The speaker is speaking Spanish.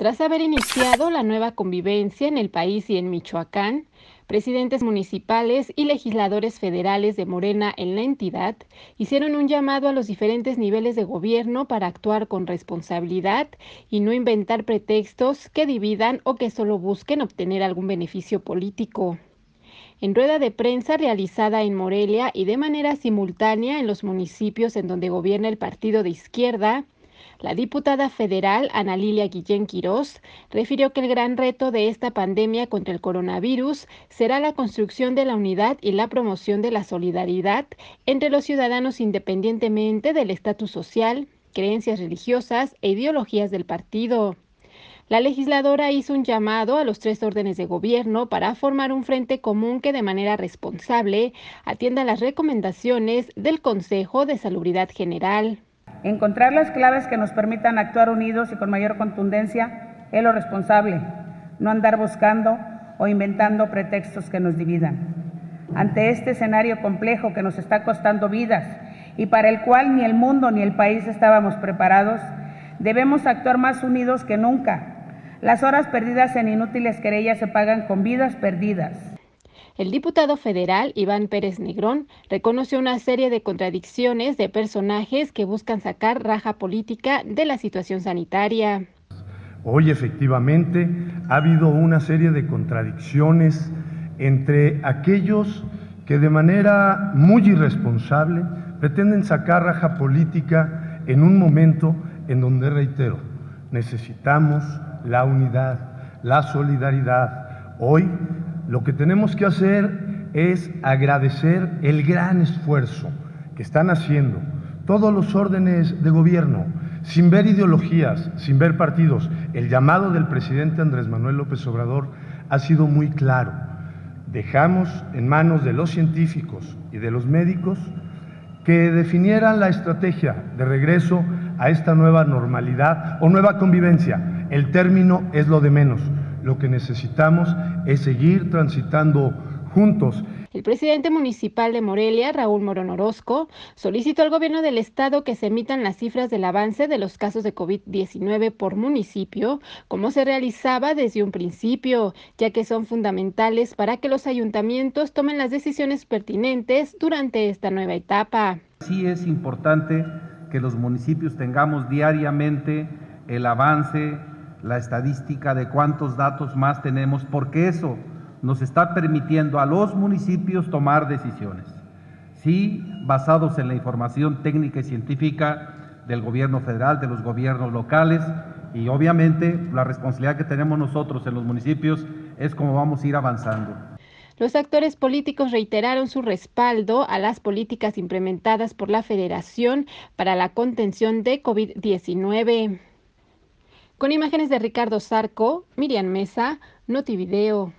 Tras haber iniciado la nueva convivencia en el país y en Michoacán, presidentes municipales y legisladores federales de Morena en la entidad hicieron un llamado a los diferentes niveles de gobierno para actuar con responsabilidad y no inventar pretextos que dividan o que solo busquen obtener algún beneficio político. En rueda de prensa realizada en Morelia y de manera simultánea en los municipios en donde gobierna el partido de izquierda, la diputada federal Ana Lilia Guillén Quirós refirió que el gran reto de esta pandemia contra el coronavirus será la construcción de la unidad y la promoción de la solidaridad entre los ciudadanos independientemente del estatus social, creencias religiosas e ideologías del partido. La legisladora hizo un llamado a los tres órdenes de gobierno para formar un frente común que de manera responsable atienda las recomendaciones del Consejo de Salubridad General. Encontrar las claves que nos permitan actuar unidos y con mayor contundencia es lo responsable, no andar buscando o inventando pretextos que nos dividan. Ante este escenario complejo que nos está costando vidas y para el cual ni el mundo ni el país estábamos preparados, debemos actuar más unidos que nunca. Las horas perdidas en inútiles querellas se pagan con vidas perdidas. El diputado federal Iván Pérez Negrón reconoció una serie de contradicciones de personajes que buscan sacar raja política de la situación sanitaria. Hoy efectivamente ha habido una serie de contradicciones entre aquellos que de manera muy irresponsable pretenden sacar raja política en un momento en donde, reitero, necesitamos la unidad, la solidaridad. Hoy lo que tenemos que hacer es agradecer el gran esfuerzo que están haciendo todos los órdenes de gobierno, sin ver ideologías, sin ver partidos. El llamado del presidente Andrés Manuel López Obrador ha sido muy claro. Dejamos en manos de los científicos y de los médicos que definieran la estrategia de regreso a esta nueva normalidad o nueva convivencia. El término es lo de menos. Lo que necesitamos es seguir transitando juntos. El presidente municipal de Morelia, Raúl Morón Orozco, solicitó al gobierno del estado que se emitan las cifras del avance de los casos de COVID-19 por municipio, como se realizaba desde un principio, ya que son fundamentales para que los ayuntamientos tomen las decisiones pertinentes durante esta nueva etapa. Sí es importante que los municipios tengamos diariamente el avance la estadística de cuántos datos más tenemos, porque eso nos está permitiendo a los municipios tomar decisiones, sí, basados en la información técnica y científica del gobierno federal, de los gobiernos locales, y obviamente la responsabilidad que tenemos nosotros en los municipios es cómo vamos a ir avanzando. Los actores políticos reiteraron su respaldo a las políticas implementadas por la Federación para la contención de COVID-19. Con imágenes de Ricardo Zarco, Miriam Mesa, Notivideo.